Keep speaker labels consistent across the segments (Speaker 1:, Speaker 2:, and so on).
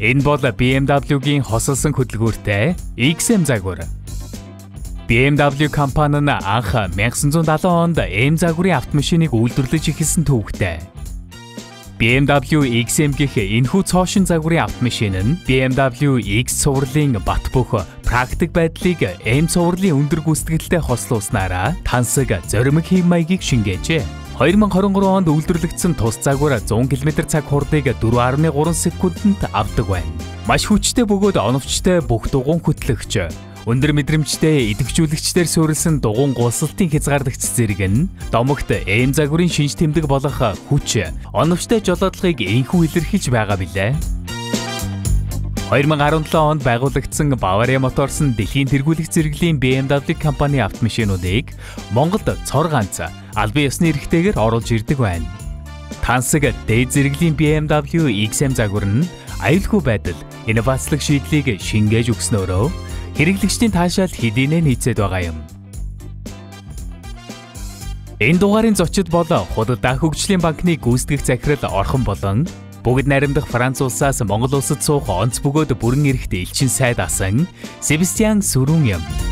Speaker 1: Энэ бол BMW-гийн хосолсон хөдөлгүүртэй XM загвар. BMW компани нь анх 1970 онд M загварын автомашиныг үйлдвэрлэж эхэлсэн төвөгтэй. BMW XM гэх энэхүү цоошин загварын автомашин нь BMW X цувралын бат бөх практик байдлыг M цувралын өндөр гүйцэтгэлтэй хослуулснараа тансаг зоримог хэв маягийг шингээжээ. 2023 онд үйлдвэрлэгдсэн тус загвар 100 км цаг хурдыг 4.3 секундэд авдаг байна. Маш хүчтэй бөгөөд оновчтой бүх дугуун хөтлөгч Өндөр мэдрэмжтэй идэвхжүүлэгчдэр суурилсан дугуун гулсалтын хязгаарлагдц зэрэг нь домогт эм загварын шинж тэмдэг болох хүч оновчтой жолоодлогыг энхүү илэрхийлж байгаа билээ. 2017 онд байгуулагдсан Bavaria Motors нь дэлхийн тэргүүлэх зэрэглэлийн BMW компани автомашинуудыг Монголд цор ганц албан ёсны эрхтэйгээр оруулж ирдэг байна. Тансаг дээд зэрэглэлийн BMW XM загвар нь аюулгүй байдал инновацлог шийдлийг шингээж өгснөөрөө хэрэглэгчдийн таашаал хэдийнэ нийцээд байгаа юм. Энэ дугаарын зочид бол худалдаа хөгжлийн банкны гүйцэтгэх захирал Орхон болон бүгд найрамдах Франц улсаас Монгол улсад суух онц бөгөөд бүрэн эрхт элчин сайд асан Себастьян Сүрүн юм.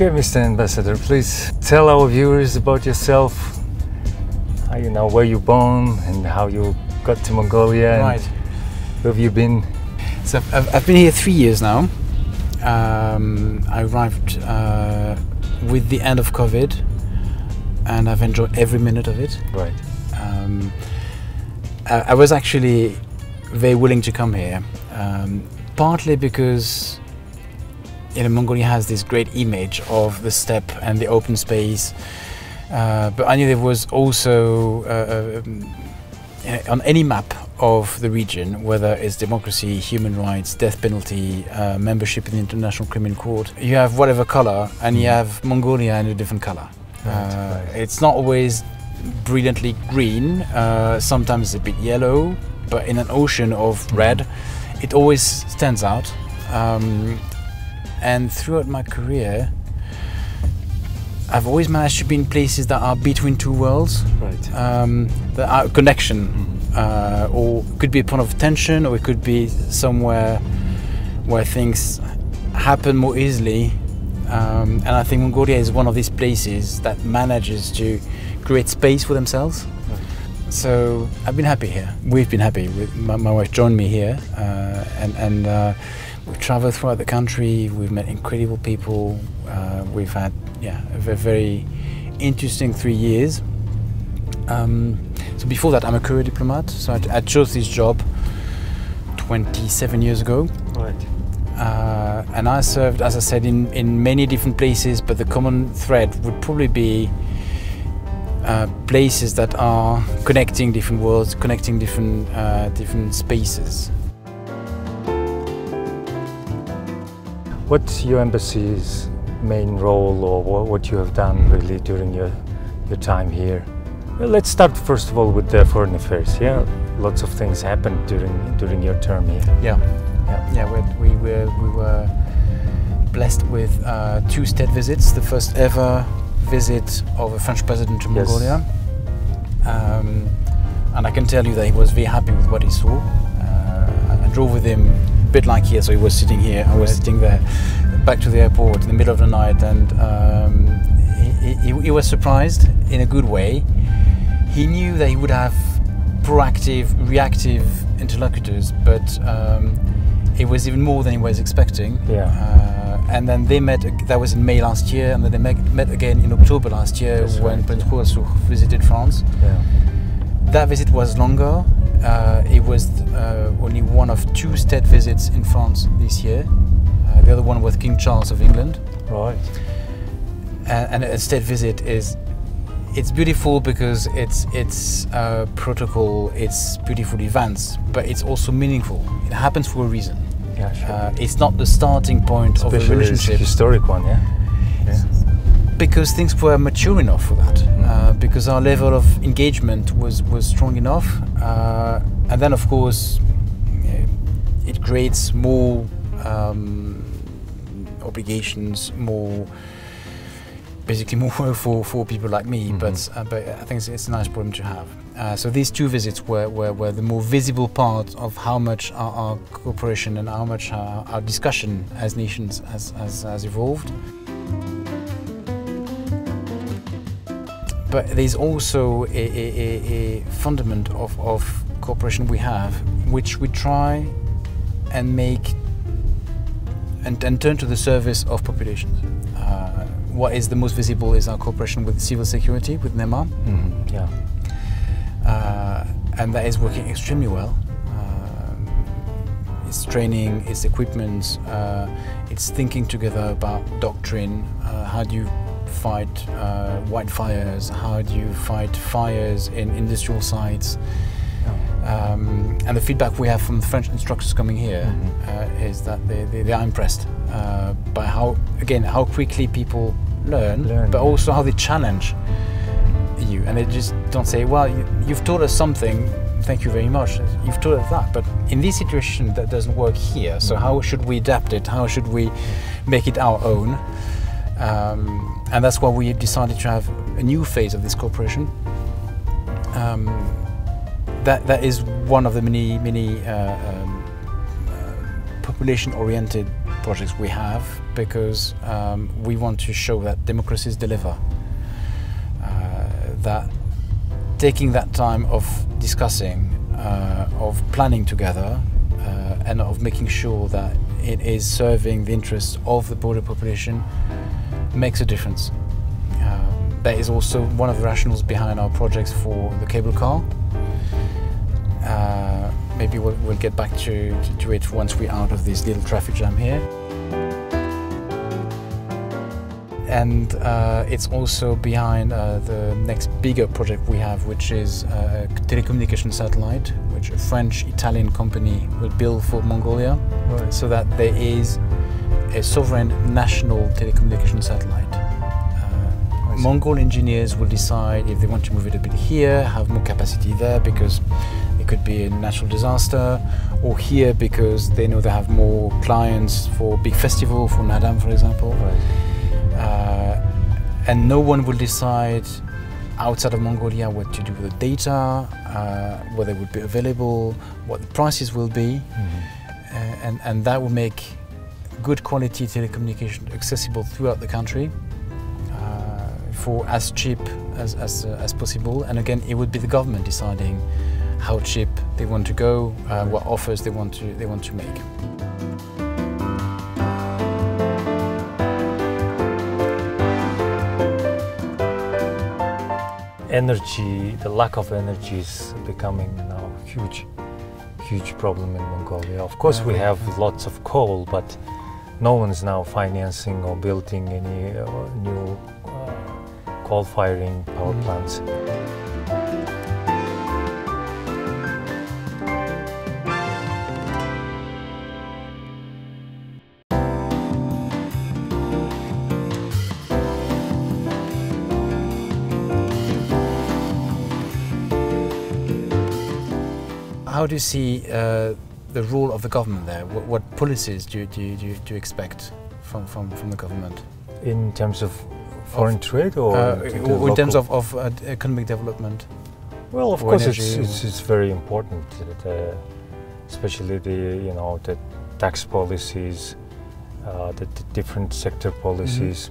Speaker 2: Okay, Mr. Ambassador, please tell our viewers about yourself, How you know where you born and how you got to Mongolia. Right. where have you been?
Speaker 3: So I've, I've been here three years now. Um, I arrived uh, with the end of COVID, and I've enjoyed every minute of it.
Speaker 2: Right. Um,
Speaker 3: I, I, was actually very willing to come here, um, partly because you know Mongolia has this great image of the steppe and the open space uh, but I knew there was also uh, um, on any map of the region, whether it's democracy, human rights, death penalty, uh, membership in the International Criminal Court, you have whatever color, and you mm. have Mongolia in a different color. Right, uh, right. It's not always brilliantly green. Uh, sometimes a bit yellow, but in an ocean of mm. red, it always stands out. Um, and throughout my career, I've always managed to be in places that are between two worlds.
Speaker 2: Right.
Speaker 3: Um, that are a connection, mm-hmm. uh, or could be a point of tension, or it could be somewhere where things happen more easily. Um, and I think Mongolia is one of these places that manages to create space for themselves. Right. So I've been happy here. We've been happy. My, my wife joined me here, uh, and, and uh, we've traveled throughout the country. We've met incredible people. Uh, we've had yeah, a very interesting three years. Um, so before that, I'm a career diplomat. So I, I, chose this job 27 years ago.
Speaker 2: Right.
Speaker 3: Uh, and I served, as I said, in, in many different places, but the common thread would probably be uh, places that are connecting different worlds, connecting different uh, different spaces.
Speaker 2: What's your embassy's main role or what you have done really during your, your time here. Well, let's start first of all with the foreign affairs. Yeah, lots of things happened during during your term here.
Speaker 3: Yeah, yeah, yeah. We, we were we were blessed with uh, two state visits. The first ever visit of a French president to yes. Mongolia, um, and I can tell you that he was very happy with what he saw. Uh, I drove with him bit like here, so he was sitting here, I was sitting there back to the airport in the middle of the night, and um, he, he, he, was surprised in a good way. He knew that he would have proactive, reactive interlocutors, but um, it was even more than he was expecting.
Speaker 2: Yeah.
Speaker 3: Uh, and then they met. That was in May last year, and then they met, met again in October last year That's when right, Prince yeah. visited France.
Speaker 2: Yeah.
Speaker 3: That visit was longer. Uh, it was uh, only one of two state visits in France this year. Uh, the other one was King Charles of England.
Speaker 2: Right.
Speaker 3: And, and a state visit is it's beautiful because it's it's uh, protocol, it's beautiful events, but it's also meaningful. It happens for a reason.
Speaker 2: Yeah, sure. Uh,
Speaker 3: it's not the starting point
Speaker 2: Especially
Speaker 3: of a relationship.
Speaker 2: A historic one, yeah.
Speaker 3: yeah. Because things were mature enough for that. Mm. Because our level of engagement was was strong enough, uh, and then of course it creates more um, obligations, more basically more work for, for people like me,
Speaker 2: Mhm.
Speaker 3: but uh, but I think it's, it's a nice problem to have. Uh, so these two visits were, were, were the more visible part of how much our, our cooperation and how much our, our discussion as nations has, has, has evolved. But there's also a, a, a, a fundament of, of cooperation we have, which we try and make and, and turn to the service of populations. Uh, what is the most visible is our cooperation with civil security, with NEMA,
Speaker 2: Mhm, Yeah.
Speaker 3: uh, and that is working extremely well. Um, it's training, it's equipment, uh, it's thinking together about doctrine. Uh, how do you fight uh, wildfires? How do you fight fires in industrial sites? Um, and the feedback we have from the French instructors coming here
Speaker 2: Mhm.
Speaker 3: uh, is that they, they, they are impressed uh, by how, again, how quickly people learn,
Speaker 2: Learn,
Speaker 3: but also how they challenge you. And they just don't say, well, you, you've taught us something, thank you very much. You've taught us that. But in this situation, that doesn't work here. So,
Speaker 2: Mhm.
Speaker 3: how should we adapt it? How should we make it our own? Um, and that's why we decided to have a new phase of this cooperation. Um, that that is one of the many many uh, um, uh, population-oriented projects we have because um, we want to show that democracies deliver. Uh, that taking that time of discussing, uh, of planning together, uh, and of making sure that it is serving the interests of the border population makes a difference. Um, that is also one of the rationales behind our projects for the cable car. Uh, maybe we'll, we'll get back to, to, to it once we're out of this little traffic jam here. And uh, it's also behind uh, the next bigger project we have, which is uh, a telecommunication satellite, which a French-Italian company will build for Mongolia,
Speaker 2: Right.
Speaker 3: so that there is a sovereign national telecommunication satellite. Uh, Mongol engineers will decide if they want to move it a bit here, have more capacity there because it could be a natural disaster, or here because they know they have more clients for big festival, for Naadam, for example.
Speaker 2: Right.
Speaker 3: Uh, and no one will decide outside of Mongolia what to do with the data, uh, whether it would be available, what the prices will be,
Speaker 2: Mhm.
Speaker 3: uh, and, and that will make good quality telecommunication accessible throughout the country uh, for as cheap as, as, uh, as possible. And again, it would be the government deciding how cheap they want to go, uh, what offers they want to, they want to make.
Speaker 2: Energy, the lack of energy is becoming now huge, huge problem in Mongolia. Of course, we have lots of coal, but no one's now financing or building any uh, new uh, coal-firing power
Speaker 3: Mm.
Speaker 2: plants.
Speaker 3: How do you see uh, the role of the government there? What, what policies do you, do, you, do, you, do you expect from, from, from the government?
Speaker 2: In terms of foreign trade or
Speaker 3: Uh, in terms of, of uh, economic development?
Speaker 2: Well, of course, it's, it's, it's very important, that, uh, especially the you know the tax policies, uh, the, the different sector policies,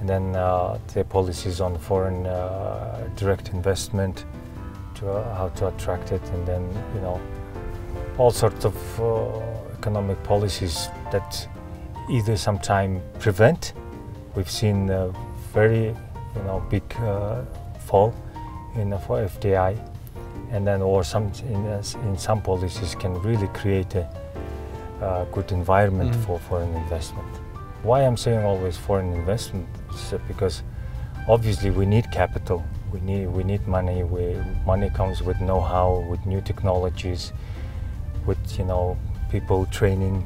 Speaker 2: and then uh, the policies on foreign uh, direct investment, to uh, how to attract it, and then you know all sorts of uh, economic policies that either sometime prevent. We've seen a very you know big uh, fall in uh, for FDI, and then or some in, in some policies can really create a uh, good environment
Speaker 3: Mhm.
Speaker 2: for foreign investment. Why I'm saying always foreign investment is because obviously we need capital, we need we need money. We, money comes with know-how, with new technologies, with you know people training,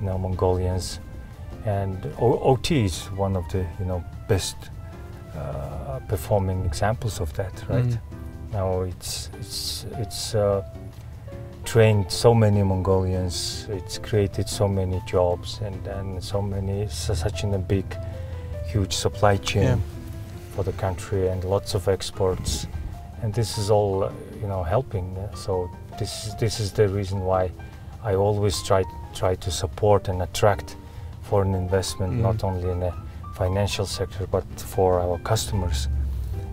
Speaker 2: you know Mongolians, and o- OT is one of the you know best uh, performing examples of that, right?
Speaker 3: Mhm.
Speaker 2: Now it's it's it's uh, trained so many Mongolians. It's created so many jobs and and so many such in a big, huge supply chain
Speaker 3: Yeah.
Speaker 2: for the country and lots of exports, and this is all uh, you know helping. uh, So this is this is the reason why I always try try to support and attract foreign investment,
Speaker 3: Mhm.
Speaker 2: not only in the financial sector but for our customers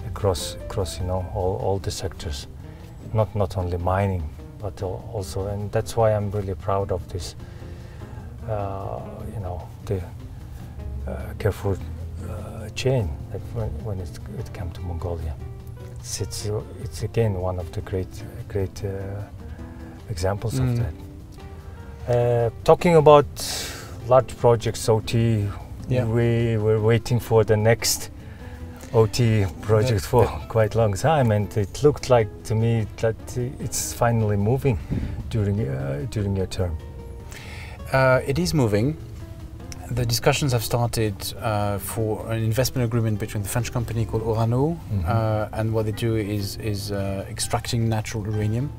Speaker 2: across across you know all, all the sectors, not not only mining but also, and that's why I'm really proud of this. Uh, you know the uh, Carrefour uh, chain that when, when it, it came to Mongolia. It's, it's, it's again one of the great, great uh, examples
Speaker 3: Mm.
Speaker 2: of that. Uh, talking about large projects, OT,
Speaker 3: Yeah.
Speaker 2: we were waiting for the next OT project for quite a long time, and it looked like to me that it's finally moving during uh, during your term.
Speaker 3: Uh, it is moving. The discussions have started uh, for an investment agreement between the French company called Orano,
Speaker 2: Mhm.
Speaker 3: uh, and what they do is is uh, extracting natural uranium.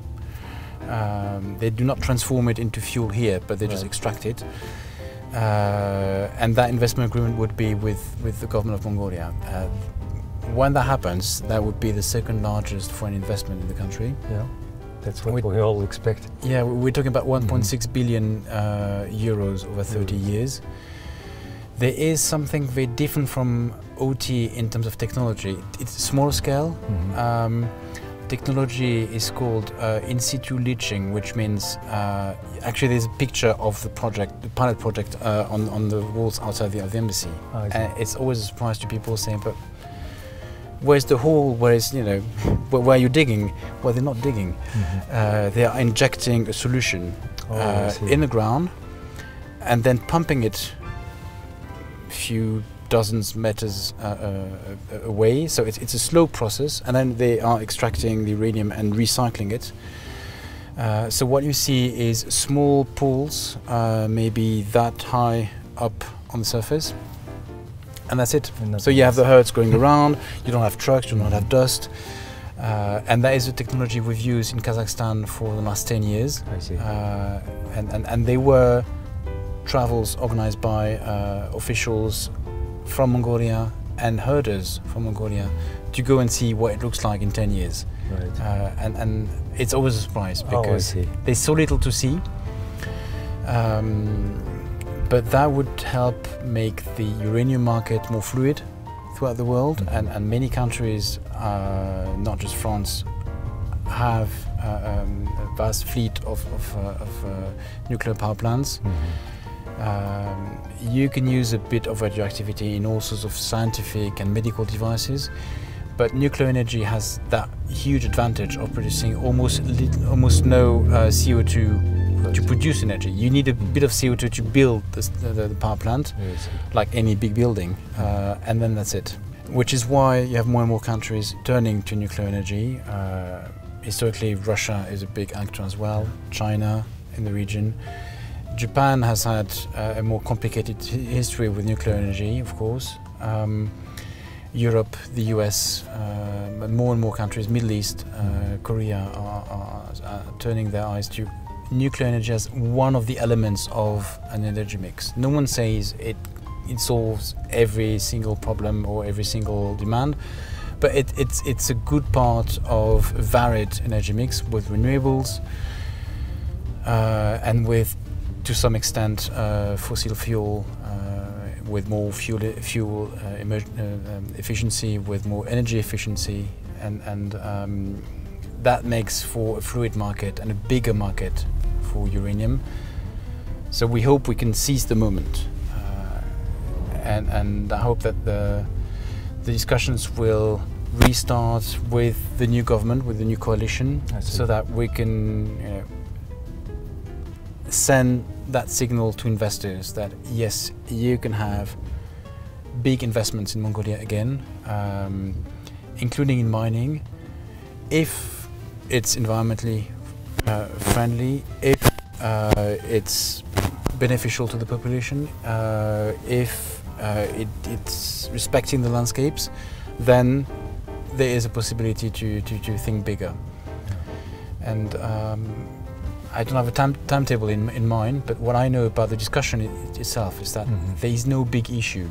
Speaker 3: Um, they do not transform it into fuel here, but they just extract it. Uh, and that investment agreement would be with, with the government of Mongolia. Uh, when that happens, that would be the second largest foreign investment in the country.
Speaker 2: Yeah, that's what
Speaker 3: We-
Speaker 2: we all expect.
Speaker 3: Yeah, we- we're talking about 1.6 billion uh, euros over 30
Speaker 2: Euros.
Speaker 3: years. There is something very different from OT in terms of technology. It's small scale.
Speaker 2: Mhm.
Speaker 3: Um, technology is called uh, in situ leaching, which means uh, actually there's a picture of the project, the pilot project, uh, on, on the walls outside the, of the embassy. And it's always a surprise to people saying, but where's the hole? Where's, you know, where, where are you digging? Well, they're not digging.
Speaker 2: Mhm.
Speaker 3: Uh, they are injecting a solution
Speaker 2: Oh,
Speaker 3: uh, in the ground and then pumping it few dozens meters uh, uh, away. So it's, it's a slow process, and then they are extracting the uranium and recycling it. Uh, so what you see is small pools, uh, maybe that high up on the surface, and that's it.
Speaker 2: And
Speaker 3: So you have the herds going around. You don't have trucks. You don't have dust. Uh, and that is a technology we've used in Kazakhstan for the last 10 years.
Speaker 2: I see.
Speaker 3: Uh, and, and, and they were travels organized by uh, officials from Mongolia and herders from Mongolia to go and see what it looks like in 10 years.
Speaker 2: right.
Speaker 3: Uh, and, and it's always a surprise
Speaker 2: oh,
Speaker 3: because
Speaker 2: see.
Speaker 3: there's so little to see. Um, but that would help make the uranium market more fluid throughout the world,
Speaker 2: Mhm.
Speaker 3: and, and many countries, uh, not just France, have uh, um, a vast fleet of, of, uh, of uh, nuclear power plants.
Speaker 2: Mhm.
Speaker 3: Um, you can use a bit of radioactivity in all sorts of scientific and medical devices, but nuclear energy has that huge advantage of producing almost almost no uh, CO2 to produce energy. You need a bit of CO2 to build this, the, the power plant,
Speaker 2: Yes.
Speaker 3: like any big building, uh, and then that's it. Which is why you have more and more countries turning to nuclear energy. Uh, historically, Russia is a big actor as well, China in the region. Japan has had uh, a more complicated history with nuclear energy, of course. Um, Europe, the US, uh, but more and more countries, Middle East, uh, Korea, are, are, are turning their eyes to nuclear energy as one of the elements of an energy mix. No one says it, it solves every single problem or every single demand, but it, it's, it's a good part of a varied energy mix with renewables uh, and with, to some extent, uh, fossil fuel. Uh, with more fuel, fuel uh, uh, um, efficiency, with more energy efficiency, and, and um, that makes for a fluid market and a bigger market for uranium. So we hope we can seize the moment, uh, and and I hope that the the discussions will restart with the new government, with the new coalition, so that we can you know, send that signal to investors that yes, you can have big investments in Mongolia again, um, including in mining, if it's environmentally uh, friendly, if uh, it's beneficial to the population, uh, if uh, it, it's respecting the landscapes, then there is a possibility to, to, to think bigger. And um, I don't have a time, timetable in, in mind, but what I know about the discussion i- itself is that
Speaker 2: Mhm.
Speaker 3: there is no big issue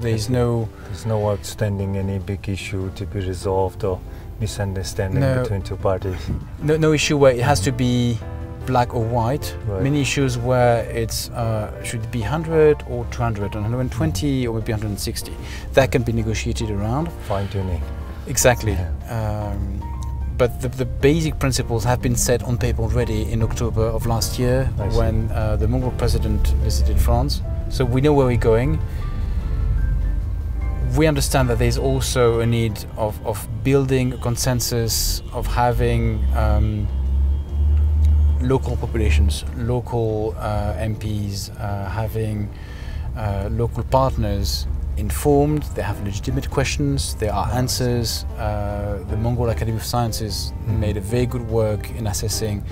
Speaker 3: There is no
Speaker 2: There's no outstanding any big issue to be resolved or misunderstanding
Speaker 3: No.
Speaker 2: between two parties.
Speaker 3: no, no issue where it has to be black or white.
Speaker 2: Right.
Speaker 3: Many issues where it's uh, should it be 100 or 200 or 120 or maybe 160. That can be negotiated around.
Speaker 2: Fine tuning.
Speaker 3: Exactly.
Speaker 2: Yeah.
Speaker 3: Um, but the, the basic principles have been set on paper already in October of last year
Speaker 2: I
Speaker 3: when uh, the Mongol president visited France. So we know where we're going. We understand that there's also a need of, of building a consensus, of having um, local populations, local uh, MPs, uh, having uh, local partners informed, they have legitimate questions, there are answers. Uh, the Mongol Academy of Sciences
Speaker 2: Mhm.
Speaker 3: made a very good work in assessing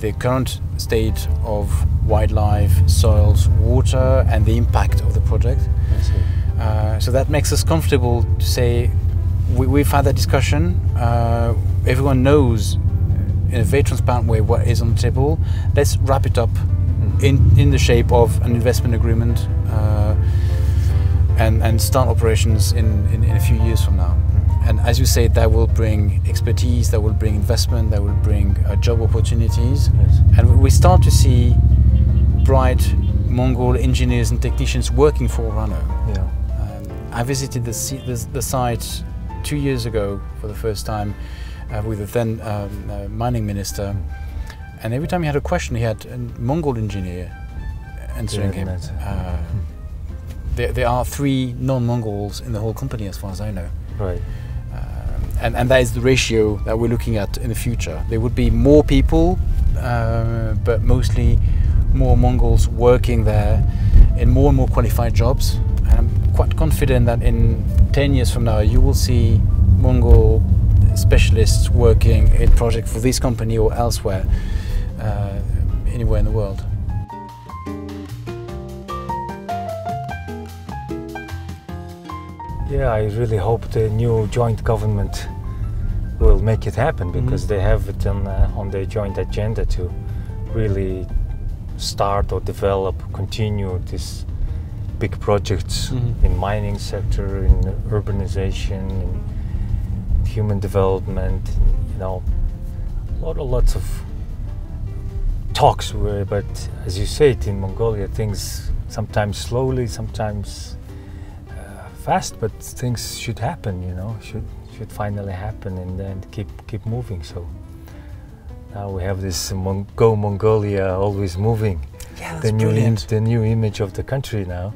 Speaker 3: the current state of wildlife, soils, water, and the impact of the project. Uh, so that makes us comfortable to say we, we've had that discussion. Uh, everyone knows in a very transparent way what is on the table. Let's wrap it up
Speaker 2: Mhm.
Speaker 3: in, in the shape of an investment agreement and, and start operations in, in, in a few years from now. And as you say, that will bring expertise, that will bring investment, that will bring uh, job opportunities.
Speaker 2: Yes.
Speaker 3: And we start to see bright Mongol engineers and technicians working for Orano.
Speaker 2: Yeah.
Speaker 3: Um, I visited the, the, the site two years ago for the first time uh, with the then um, uh, mining minister. And every time he had a question, he had a Mongol engineer answering
Speaker 2: Yeah,
Speaker 3: him. There, there are three non-Mongols in the whole company, as far as I know.
Speaker 2: Right.
Speaker 3: Um, and, and that is the ratio that we're looking at in the future. There would be more people, uh, but mostly more Mongols working there in more and more qualified jobs. And I'm quite confident that in 10 years from now, you will see Mongol specialists working in project for this company or elsewhere, uh, anywhere in the world.
Speaker 2: Yeah, I really hope the new joint government will make it happen because
Speaker 3: Mhm.
Speaker 2: they have it on, uh, on their joint agenda to really start or develop, continue these big projects
Speaker 3: Mhm.
Speaker 2: in mining sector, in urbanization, in human development, you know, a lot, of lots of talks were, but as you say it in Mongolia, things sometimes slowly, sometimes uh, fast, but things should happen, you know, should should finally happen and then keep keep moving. So now we have this Mon- Go Mongolia always moving,
Speaker 3: Yeah,
Speaker 2: the new the new image of the country now.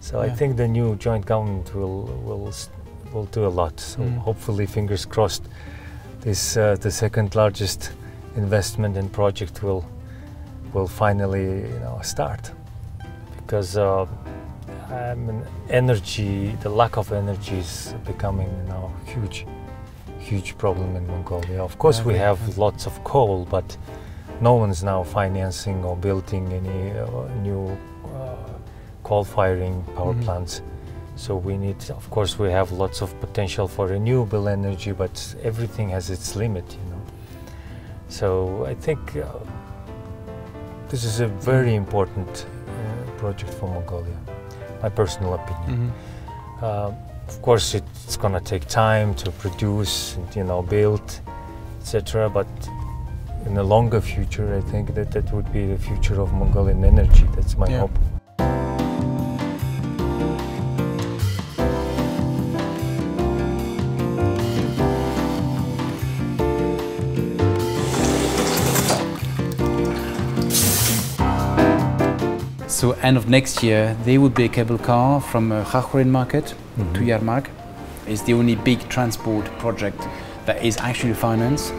Speaker 2: So I think the new joint government will will will do a lot. So
Speaker 3: Mm.
Speaker 2: hopefully, fingers crossed, this uh, the second largest investment and project will will finally you know start because uh, I mean, energy the lack of energy is becoming now huge huge problem in Mongolia. Of course,
Speaker 3: Yeah,
Speaker 2: we have lots of coal, but no one's now financing or building any uh, new uh, coal firing power
Speaker 3: Mhm.
Speaker 2: plants. So we need, of course, we have lots of potential for renewable energy, but everything has its limit, you know. So I think uh, this is a very important uh, project for Mongolia, my personal opinion.
Speaker 3: Mhm.
Speaker 2: Uh, of course, it's going to take time to produce and you know build, etc. But in the longer future, I think that that would be the future of Mongolian energy. That's my
Speaker 3: Yeah.
Speaker 2: hope.
Speaker 3: End of next year, there will be a cable car from uh, market to
Speaker 2: Mhm.
Speaker 3: Yarmak. It's the only big transport project that is actually financed.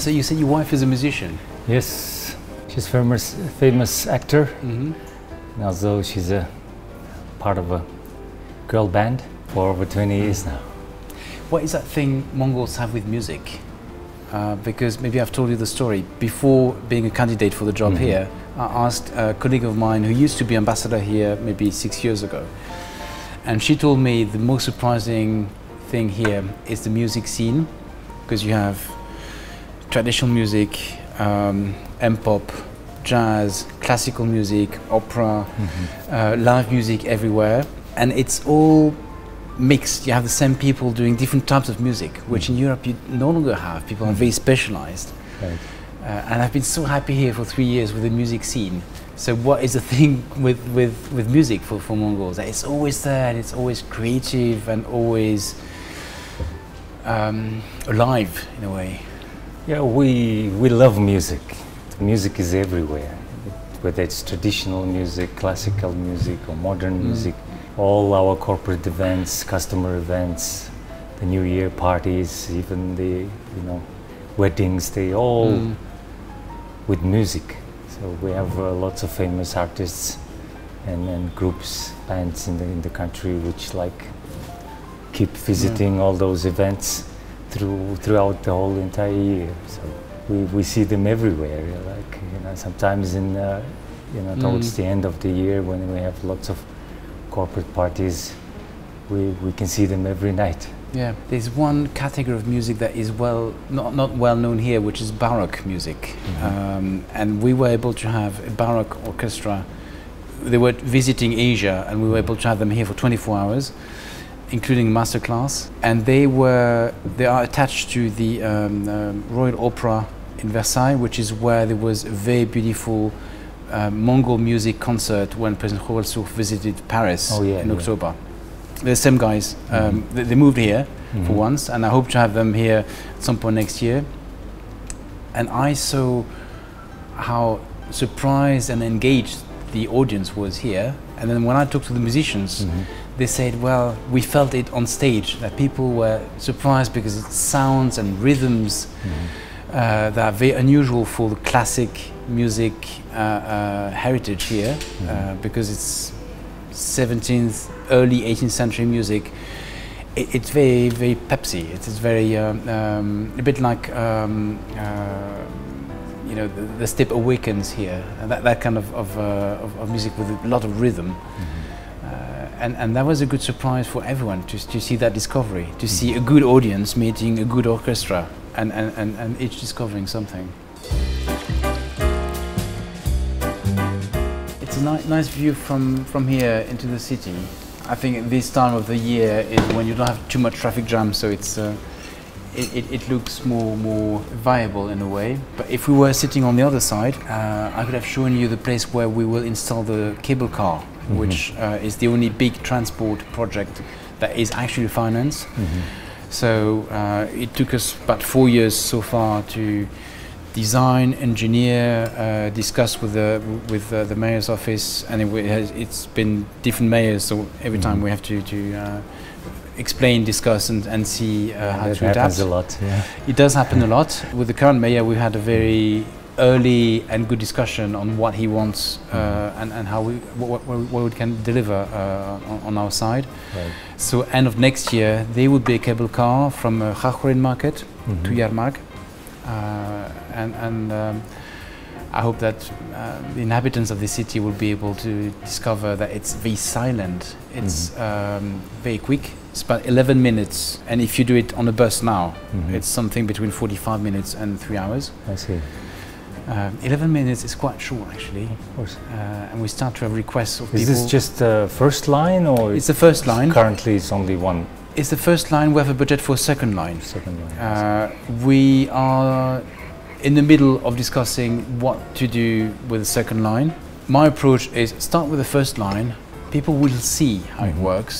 Speaker 3: Yeah, so you said your wife is a musician.
Speaker 2: Yes, she's famous, famous actor.
Speaker 3: Mm-hmm.
Speaker 2: Although she's a part of a girl band. for over 20 years now.
Speaker 3: What is that thing Mongols have with music? Uh, because maybe I've told you the story. Before being a candidate for the job
Speaker 2: Mhm.
Speaker 3: here, I asked a colleague of mine who used to be ambassador here maybe six years ago. And she told me the most surprising thing here is the music scene, because you have traditional music, um, M-pop, jazz, classical music, opera, uh, live music everywhere, and it's all mixed. You have the same people doing different types of music, which in Europe you no longer have. People are very specialized.
Speaker 2: Right.
Speaker 3: Uh, and I've been so happy here for three years with the music scene. So what is the thing with, with, with music for, for Mongols? That It's always there and it's always creative and always um, alive in a way.
Speaker 2: Yeah, we, we love music. The music is everywhere, whether it's traditional music, classical music, or modern
Speaker 3: Mm.
Speaker 2: music. All our corporate events, customer events, the New Year parties, even the you know weddings, they all
Speaker 3: Mm.
Speaker 2: with music. So we have uh, lots of famous artists and, and groups, bands in the in the country which like keep visiting all those events through throughout the whole entire year. So we, we see them everywhere. Like you know, sometimes in uh, you know towards
Speaker 3: Mm.
Speaker 2: the end of the year when we have lots of corporate parties, we, we can see them every night.
Speaker 3: Yeah, there's one category of music that is well not, not well known here, which is baroque music,
Speaker 2: Mhm.
Speaker 3: um, and we were able to have a baroque orchestra. They were visiting Asia, and we were able to have them here for 24 hours, including masterclass. And they were they are attached to the um, um, Royal Opera in Versailles, which is where there was a very beautiful. Uh, Mongol music concert when President Khurelsukh visited Paris
Speaker 2: Oh, yeah,
Speaker 3: in
Speaker 2: yeah.
Speaker 3: October. The same guys. Um,
Speaker 2: Mhm.
Speaker 3: they, they moved here for
Speaker 2: Mhm.
Speaker 3: once, and I hope to have them here at some point next year. And I saw how surprised and engaged the audience was here. And then when I talked to the musicians,
Speaker 2: Mhm.
Speaker 3: They said, "Well, we felt it on stage that people were surprised because it's sounds and rhythms
Speaker 2: Mhm.
Speaker 3: uh, that are very unusual for the classic music uh, uh, heritage here, uh,
Speaker 2: Mhm.
Speaker 3: because it's 17th, early 18th century music. It, it's very, very pepsy. It's, it's very um, um, a bit like um, uh, you know the, the steppe awakens here, and that, that kind of of, uh, of of music with a lot of rhythm.
Speaker 2: Mhm.
Speaker 3: Uh, and, and that was a good surprise for everyone to, to see that discovery, to see a good audience meeting a good orchestra and, and, and, and each discovering something. It's a ni- nice view from, from here into the city. I think this time of the year is when you don't have too much traffic jam, so it's, uh, it, it, it looks more, more viable in a way. But if we were sitting on the other side, uh, I could have shown you the place where we will install the cable car,
Speaker 2: Mhm.
Speaker 3: which uh, is the only big transport project that is actually financed.
Speaker 2: Mhm.
Speaker 3: So uh, it took us about four years so far to design, engineer, uh, discuss with the with the mayor's office, and it has, it's been different mayors. So every time
Speaker 2: Mhm.
Speaker 3: we have to to uh, explain, discuss, and, and see uh, how to adapt.
Speaker 2: It happens a lot. Yeah.
Speaker 3: It does happen a lot. With the current mayor, we had a very early and good discussion on what he wants uh, and, and how we what, what, what we can deliver uh, on, on our side.
Speaker 2: Right.
Speaker 3: So end of next year, there will be a cable car from uh, market to
Speaker 2: Mhm.
Speaker 3: Yarmak, uh, and and um, I hope that uh, the inhabitants of the city will be able to discover that it's very silent. It's um, very quick. It's about 11 minutes, and if you do it on a bus now,
Speaker 2: Mhm.
Speaker 3: it's something between 45 minutes and three hours.
Speaker 2: I see.
Speaker 3: Um 11 minutes is quite short, actually,
Speaker 2: Of course.
Speaker 3: uh, and we start to have requests of
Speaker 2: Is
Speaker 3: people.
Speaker 2: this just the first line or
Speaker 3: it's the first line.
Speaker 2: currently it's only one
Speaker 3: It's the first line. We have a budget for a second line.
Speaker 2: second line?
Speaker 3: Uh, we are in the middle of discussing what to do with the second line. My approach is start with the first line. People will see how it
Speaker 2: Mhm.
Speaker 3: works.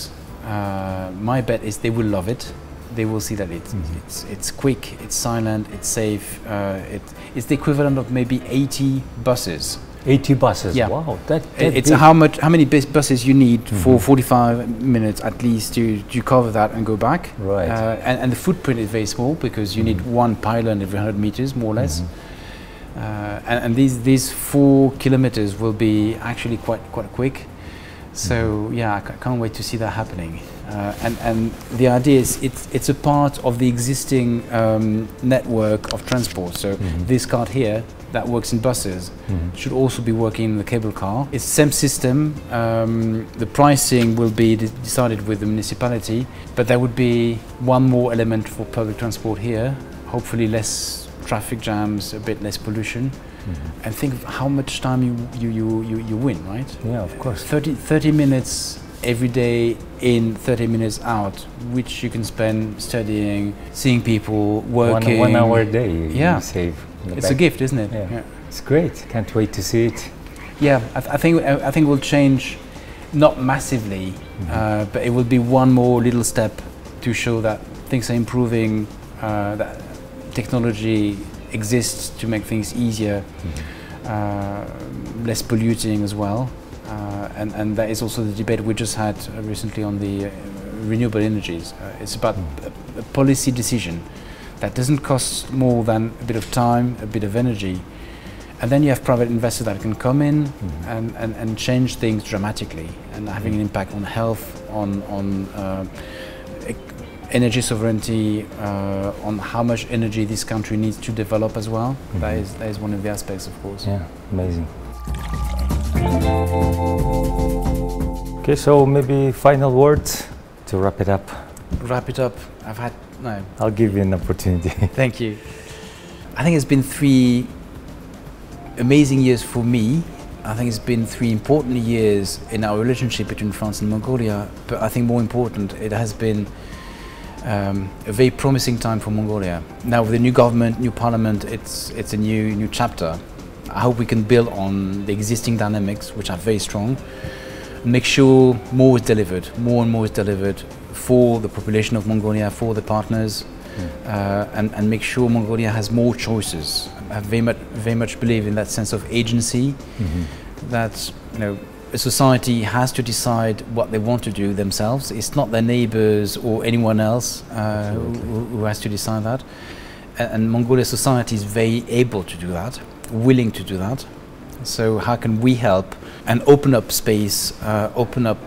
Speaker 3: Uh, my bet is they will love it. They will see that it's
Speaker 2: Mhm.
Speaker 3: it's it's quick, it's silent, it's safe. Uh, it, it's the equivalent of maybe 80 buses.
Speaker 2: 80 buses.
Speaker 3: Yeah.
Speaker 2: Wow. That, that
Speaker 3: It's
Speaker 2: big.
Speaker 3: how much how many bus- buses you need for
Speaker 2: Mhm.
Speaker 3: 45 minutes at least to, to cover that and go back.
Speaker 2: Right.
Speaker 3: Uh, and, and the footprint is very small because you need
Speaker 2: Mhm.
Speaker 3: one pylon every 100 meters, more or less.
Speaker 2: Mhm.
Speaker 3: Uh, and and these, these four kilometers will be actually quite, quite quick. So yeah, I can't wait to see that happening. Uh, and and the idea is it's it's a part of the existing um, network of transport. So
Speaker 2: Mhm.
Speaker 3: this card here that works in buses
Speaker 2: Mhm.
Speaker 3: should also be working in the cable car. It's the same system. Um, the pricing will be de- decided with the municipality, but there would be one more element for public transport here. Hopefully, less traffic jams, a bit less pollution,
Speaker 2: Mhm.
Speaker 3: and think of how much time you you you you, you win, right?
Speaker 2: Yeah, of course.
Speaker 3: 30, 30 minutes every day in, 30 minutes out, which you can spend studying, seeing people, working.
Speaker 2: One, one hour a day you,
Speaker 3: Yeah.
Speaker 2: save.
Speaker 3: It's a gift, isn't it?
Speaker 2: Yeah. It's great. Can't wait to see it.
Speaker 3: Yeah, I, th- I think I I think it will change, not massively,
Speaker 2: Mhm.
Speaker 3: uh, but it will be one more little step to show that things are improving, uh, that technology exists to make things easier,
Speaker 2: Mhm.
Speaker 3: uh, less polluting as well, uh, and and that is also the debate we just had uh, recently on the uh, renewable energies. Uh, it's about
Speaker 2: Mm.
Speaker 3: a, a policy decision that doesn't cost more than a bit of time, a bit of energy, and then you have private investors that can come in
Speaker 2: Mhm.
Speaker 3: and, and, and change things dramatically and having an impact on health, on, on uh, energy sovereignty, uh, on how much energy this country needs to develop as well. That,
Speaker 2: Mhm.
Speaker 3: is, that is one of the aspects, of course.
Speaker 2: Yeah, amazing. Okay, so maybe final words to wrap it up.
Speaker 3: Wrap it up. I've had, no,
Speaker 2: I'll give you an opportunity.
Speaker 3: thank you. I think it's been three amazing years for me. I think it's been three important years in our relationship between France and Mongolia, but I think more important, it has been um, a very promising time for Mongolia. Now with the new government, new parliament, it's it's a new new chapter. I hope we can build on the existing dynamics, which are very strong, make sure more is delivered, more and more is delivered for the population of Mongolia, for the partners, uh, and, and make sure Mongolia has more choices. I very much, very much believe in that sense of agency
Speaker 2: Mhm.
Speaker 3: that you know a society has to decide what they want to do themselves. It's not their neighbors or anyone else uh, who, who- has to decide that. A- And Mongolia society is very able to do that, willing to do that. So how can we help and open up space, uh, open up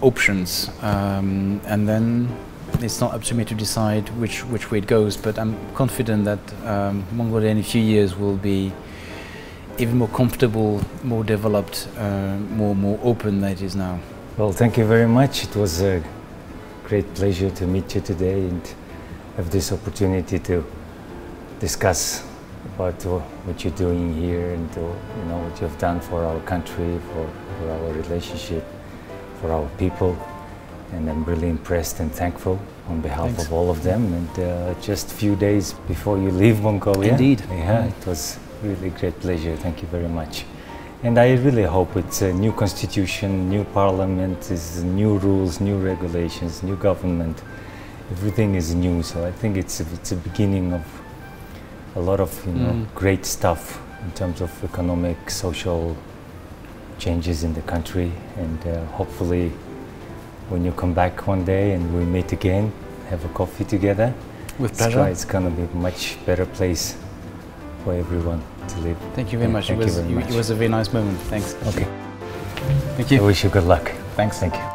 Speaker 3: options, um, and then it's not up to me to decide which which way it goes. But I'm confident that um, Mongolia in a few years will be even more comfortable, more developed, uh, more more open than it is now.
Speaker 2: Well, thank you very much. It was a great pleasure to meet you today and have this opportunity to discuss about uh, what you're doing here and uh, you know what you've done for our country, for, for our relationship, for our people. And I'm really impressed and thankful on behalf
Speaker 3: Thanks.
Speaker 2: of all of them. And uh, just a few days before you leave Mongolia.
Speaker 3: Indeed.
Speaker 2: Yeah, it was really great pleasure. Thank you very much. And I really hope it's a new constitution, new parliament, is new rules, new regulations, new government. Everything is new, so I think it's a, it's a beginning of a lot of you know
Speaker 3: Mm.
Speaker 2: great stuff in terms of economic, social changes in the country. And uh, hopefully, when you come back one day and we meet again, have a coffee together,
Speaker 3: With
Speaker 2: it's,
Speaker 3: pleasure.
Speaker 2: it's gonna be a much better place for everyone to live.
Speaker 3: Thank you very much.
Speaker 2: thank
Speaker 3: it
Speaker 2: you
Speaker 3: was
Speaker 2: very
Speaker 3: it was a very nice moment. Thanks.
Speaker 2: Okay.
Speaker 3: Thank you.
Speaker 2: I wish you good luck.
Speaker 3: Thanks.
Speaker 2: Thank you.